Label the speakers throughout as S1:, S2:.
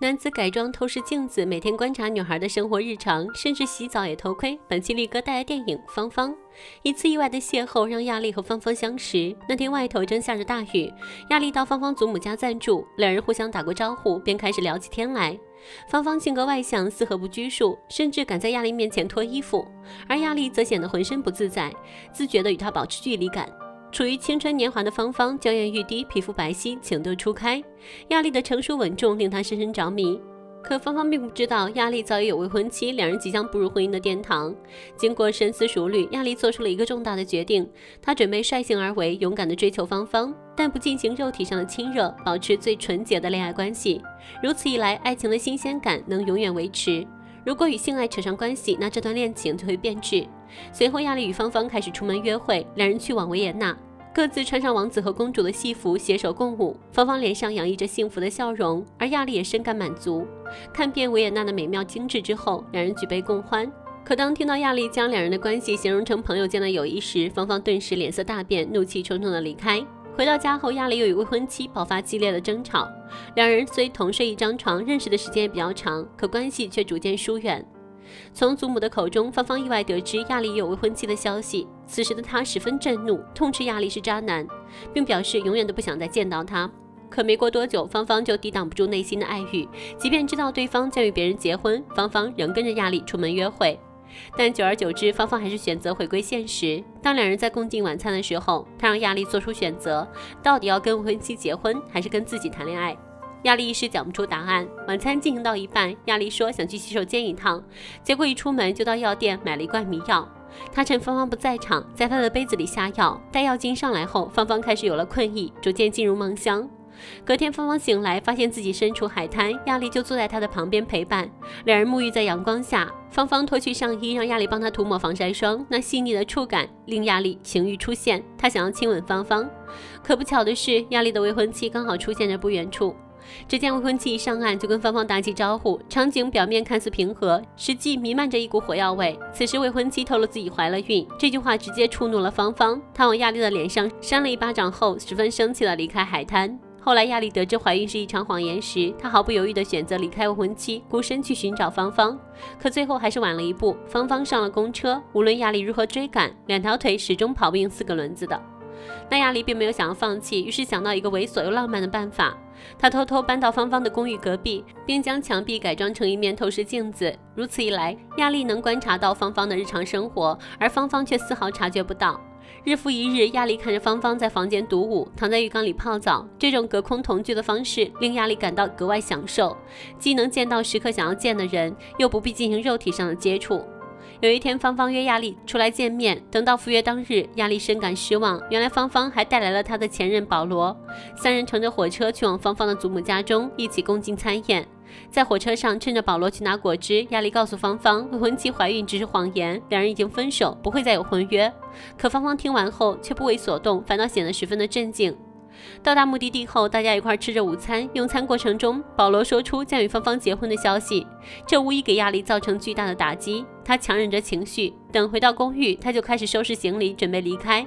S1: 男子改装透视镜子，每天观察女孩的生活日常，甚至洗澡也偷窥。本期力哥带来电影《芳芳》，一次意外的邂逅让亚丽和芳芳相识。那天外头正下着大雨，亚丽到芳芳祖母家暂住，两人互相打过招呼，便开始聊起天来。芳芳性格外向，丝毫不拘束，甚至敢在亚丽面前脱衣服，而亚丽则显得浑身不自在，自觉地与她保持距离感。处于青春年华的芳芳，娇艳欲滴，皮肤白皙，情窦初开。亚丽的成熟稳重令她深深着迷。可芳芳并不知道，亚丽早已有未婚妻，两人即将步入婚姻的殿堂。经过深思熟虑，亚丽做出了一个重大的决定：她准备率性而为，勇敢地追求芳芳，但不进行肉体上的亲热，保持最纯洁的恋爱关系。如此一来，爱情的新鲜感能永远维持。如果与性爱扯上关系，那这段恋情就会变质。随后，亚丽与芳芳开始出门约会，两人去往维也纳，各自穿上王子和公主的戏服，携手共舞。芳芳脸上洋溢着幸福的笑容，而亚丽也深感满足。看遍维也纳的美妙精致之后，两人举杯共欢。可当听到亚丽将两人的关系形容成朋友间的友谊时，芳芳顿时脸色大变，怒气冲冲地离开。回到家后，亚丽又与未婚妻爆发激烈的争吵。两人虽同睡一张床，认识的时间也比较长，可关系却逐渐疏远。从祖母的口中，芳芳意外得知亚丽有未婚妻的消息。此时的她十分震怒，痛斥亚丽是渣男，并表示永远都不想再见到他。可没过多久，芳芳就抵挡不住内心的爱欲，即便知道对方将与别人结婚，芳芳仍跟着亚丽出门约会。但久而久之，芳芳还是选择回归现实。当两人在共进晚餐的时候，她让亚丽做出选择：到底要跟未婚妻结婚，还是跟自己谈恋爱？亚丽一时讲不出答案。晚餐进行到一半，亚丽说想去洗手间一趟，结果一出门就到药店买了一罐迷药。她趁芳芳不在场，在她的杯子里下药。待药劲上来后，芳芳开始有了困意，逐渐进入梦乡。隔天，芳芳醒来，发现自己身处海滩，亚丽就坐在她的旁边陪伴，两人沐浴在阳光下。芳芳脱去上衣，让亚丽帮她涂抹防晒霜，那细腻的触感令亚丽情欲出现，她想要亲吻芳芳。可不巧的是，亚丽的未婚妻刚好出现在不远处。只见未婚妻一上岸就跟芳芳打起招呼，场景表面看似平和，实际弥漫着一股火药味。此时未婚妻透露自己怀了孕，这句话直接触怒了芳芳，她往亚丽的脸上扇了一巴掌后，十分生气的离开海滩。后来，亚丽得知怀孕是一场谎言时，她毫不犹豫地选择离开未婚妻，孤身去寻找芳芳。可最后还是晚了一步，芳芳上了公车。无论亚丽如何追赶，两条腿始终跑不赢四个轮子的。那亚丽并没有想要放弃，于是想到一个猥琐又浪漫的办法。她偷偷搬到芳芳的公寓隔壁，并将墙壁改装成一面透视镜子。如此一来，亚丽能观察到芳芳的日常生活，而芳芳却丝毫察觉不到。日复一日，亚丽看着芳芳在房间独舞，躺在浴缸里泡澡。这种隔空同居的方式令亚丽感到格外享受，既能见到时刻想要见的人，又不必进行肉体上的接触。有一天，芳芳约亚丽出来见面。等到赴约当日，亚丽深感失望，原来芳芳还带来了她的前任保罗。三人乘着火车去往芳芳的祖母家中，一起共进餐宴。在火车上，趁着保罗去拿果汁，亚丽告诉芳芳，未婚妻怀孕只是谎言，两人已经分手，不会再有婚约。可芳芳听完后却不为所动，反倒显得十分的镇静。到达目的地后，大家一块吃着午餐。用餐过程中，保罗说出将与芳芳结婚的消息，这无疑给亚丽造成巨大的打击。她强忍着情绪，等回到公寓，她就开始收拾行李，准备离开。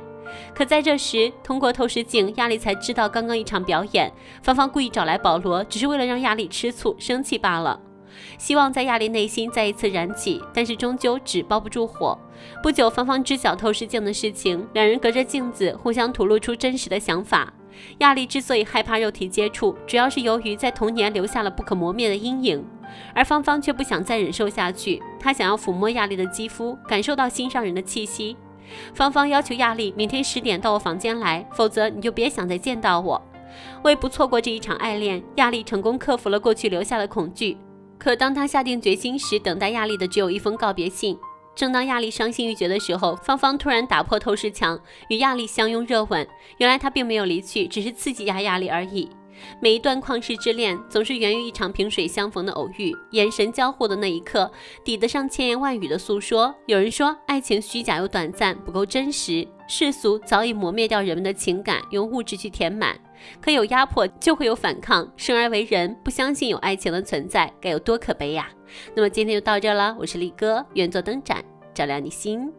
S1: 可在这时，通过透视镜，亚丽才知道，刚刚一场表演，芳芳故意找来保罗，只是为了让亚丽吃醋、生气罢了。希望在亚丽内心再一次燃起，但是终究纸包不住火。不久，芳芳知晓透视镜的事情，两人隔着镜子互相吐露出真实的想法。亚丽之所以害怕肉体接触，主要是由于在童年留下了不可磨灭的阴影，而芳芳却不想再忍受下去，她想要抚摸亚丽的肌肤，感受到心上人的气息。芳芳要求亚丽明天十点到我房间来，否则你就别想再见到我。为不错过这一场爱恋，亚丽成功克服了过去留下的恐惧。可当她下定决心时，等待亚丽的只有一封告别信。正当亚丽伤心欲绝的时候，芳芳突然打破透视墙，与亚丽相拥热吻。原来她并没有离去，只是刺激一下亚丽而已。每一段旷世之恋，总是源于一场萍水相逢的偶遇，眼神交互的那一刻，抵得上千言万语的诉说。有人说，爱情虚假又短暂，不够真实。世俗早已磨灭掉人们的情感，用物质去填满。可有压迫，就会有反抗。生而为人，不相信有爱情的存在，该有多可悲呀！那么今天就到这了，我是力哥，愿做灯盏，照亮你心。